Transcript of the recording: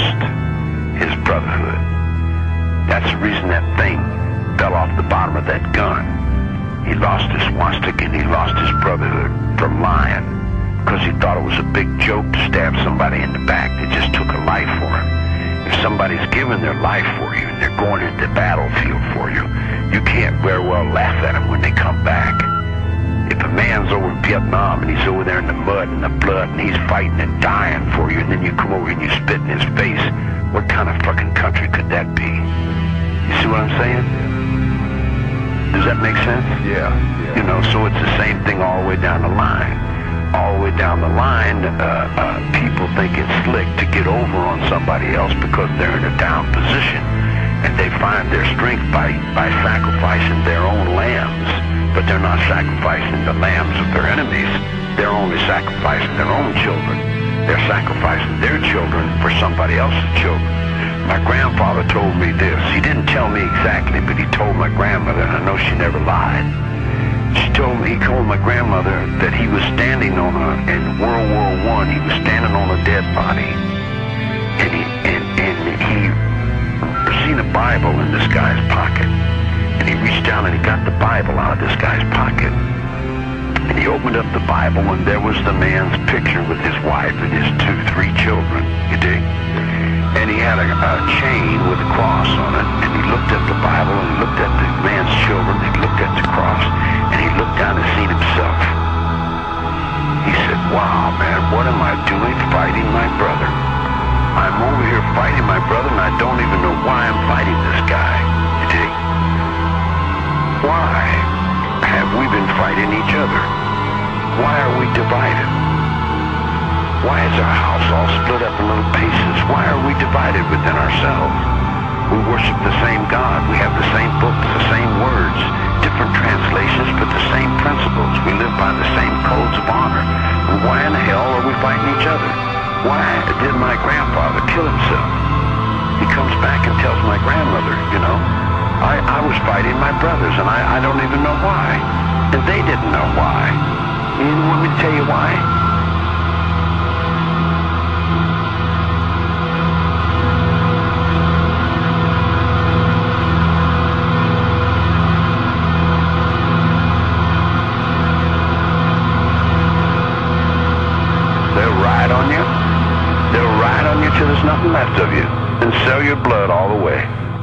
Lost his brotherhood. That's the reason that thing fell off the bottom of that gun. He lost his once and he lost his brotherhood from lying because he thought it was a big joke to stab somebody in the back. It just took a life for him. If somebody's giving their life for you and they're going into the battlefield for you, you can't very well laugh at them when they come back. Over in Vietnam and he's over there in the mud and the blood and he's fighting and dying for you and then you come over and you spit in his face, what kind of fucking country could that be? You see what I'm saying? Does that make sense? Yeah, yeah. You know, so it's the same thing all the way down the line. All the way down the line, uh, uh, people think it's slick to get over on somebody else because they're in a down position. And they find their strength by, by sacrificing their own lambs. But they're not sacrificing the lambs of their enemies. They're only sacrificing their own children. They're sacrificing their children for somebody else's children. My grandfather told me this. He didn't tell me exactly, but he told my grandmother, and I know she never lied. She told me, he told my grandmother that he was standing on a, in World War One, he was standing on a dead body. And he, and, and he seen a Bible in this guy's pocket. And he down and he got the Bible out of this guy's pocket. And he opened up the Bible and there was the man's picture with his wife and his two, three children. You dig? And he had a, a chain with a cross on it. And he looked at the Bible and he looked at the man's children. and He looked at the cross and he looked down and seen himself. He said, wow, man, what am I doing fighting my brother? I'm over here fighting my brother and I don't even know divided? Why is our house all split up in little pieces? Why are we divided within ourselves? We worship the same God. We have the same books, the same words, different translations, but the same principles. We live by the same codes of honor. Why in the hell are we fighting each other? Why did my grandfather kill himself? He comes back and tells my grandmother, you know, I, I was fighting my brothers, and I, I don't even know why. And they didn't know why. You want me to tell you why? They'll ride on you. They'll ride on you till there's nothing left of you and sell your blood all the way.